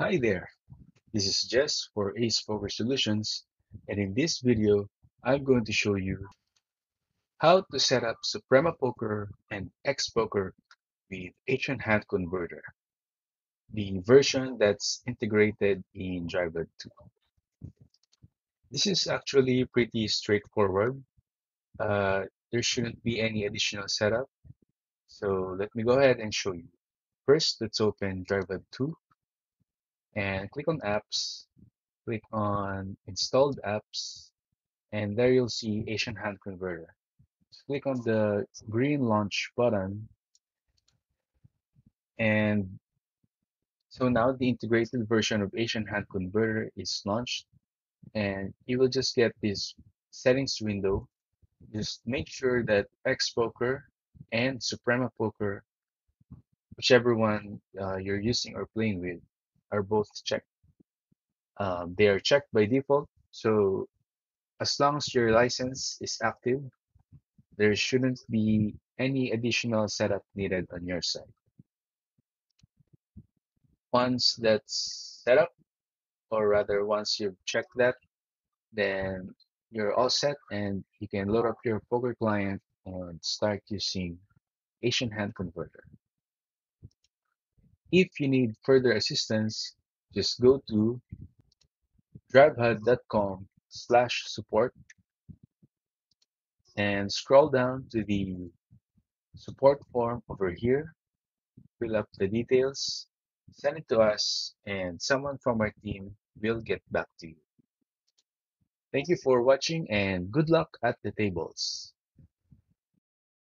Hi there, this is Jess for Ace Poker Solutions and in this video I'm going to show you how to set up Suprema Poker and X-Poker with Asian Hand Converter, the version that's integrated in DriveHUD 2. This is actually pretty straightforward. Uh, there shouldn't be any additional setup, so let me go ahead and show you. First, let's open DriveHUD 2 and click on apps, click on installed apps, and there you'll see Asian Hand Converter. Click on the green launch button, and so now the integrated version of Asian Hand Converter is launched, and you will just get this settings window. Just make sure that X Poker and Suprema Poker, whichever one uh, you're using or playing with, are both checked. Um, they are checked by default, so as long as your license is active, there shouldn't be any additional setup needed on your side. Once that's set up, or rather once you've checked that, then you're all set and you can load up your poker client and start using Asian Hand Converter. If you need further assistance, just go to drivehud.com slash support and scroll down to the support form over here, fill up the details, send it to us, and someone from our team will get back to you. Thank you for watching and good luck at the tables.